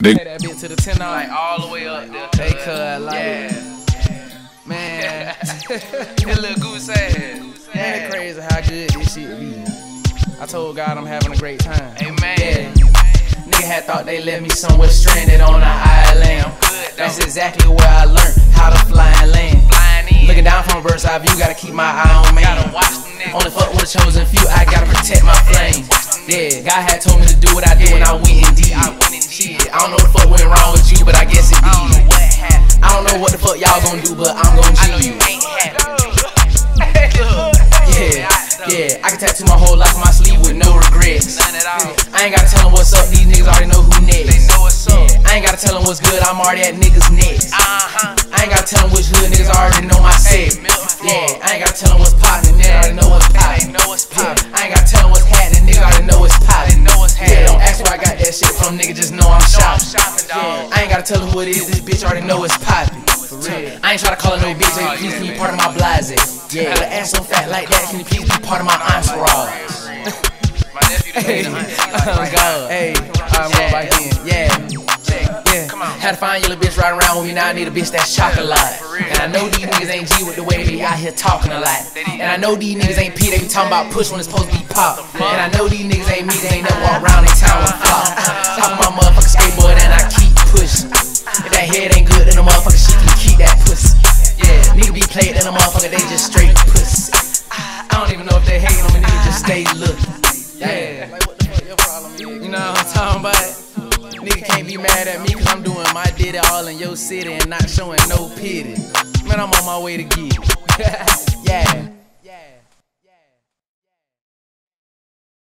They that bitch to the ten Like all the way up there. They cuz. cut like Yeah. man. That little goose ass. Ain't it crazy how good this shit be? I told God I'm having a great time. Amen. Yeah. Nigga had thought they left me somewhere stranded on an island. Good, That's exactly where I learned how to fly and land. Flying in. Looking down from a bird's eye view, gotta keep my eye on man. Gotta watch them niggas. Only fuck with a chosen few, I gotta protect my flame. Yeah, God had told me to do what I did when I went but I'm gonna I know you ain't happy. Yeah, yeah, I can tattoo my whole life on my sleeve with no regrets. None at all. I ain't gotta tell them what's up, these niggas already know who next. They know what's up. I ain't gotta tell them what's good, I'm already at niggas' next. Uh-huh. I ain't gotta tell them which hood niggas already know my set. Yeah, I ain't gotta tell them what's poppin', niggas already know what's poppin'. know what's Yeah. I ain't gotta tell them what's happening, niggas already know what's They poppin'. know what's Yeah, don't ask where I got that shit from, nigga, just know I'm Know I'm shopping. shopping. Yeah, I ain't gotta tell them who it is, this bitch already know it's poppin'. I ain't tryna call her no bitch, Oh, hey, please you man. part of my blase? Yeah, with ass so fat like that, can you please be part of my entourage? My nephew the Hey, oh God. Hey, I'm going back in. Yeah. Had to find your little bitch right around with me. Now I need a bitch that's chocolate. And I know these niggas ain't G with the way they out here talking a lot. And I know these niggas ain't P. They be talking about push when it's supposed to be pop. And I know these niggas ain't me. They ain't never walk around in town with flop. don't even know if they hating on me, nigga just stay looking. Yeah. Like what the fuck your problem is? You know what I'm talking about? Nigga can't be mad at me cause I'm doing my ditty all in your city and not showing no pity. Man, I'm on my way to get it. yeah.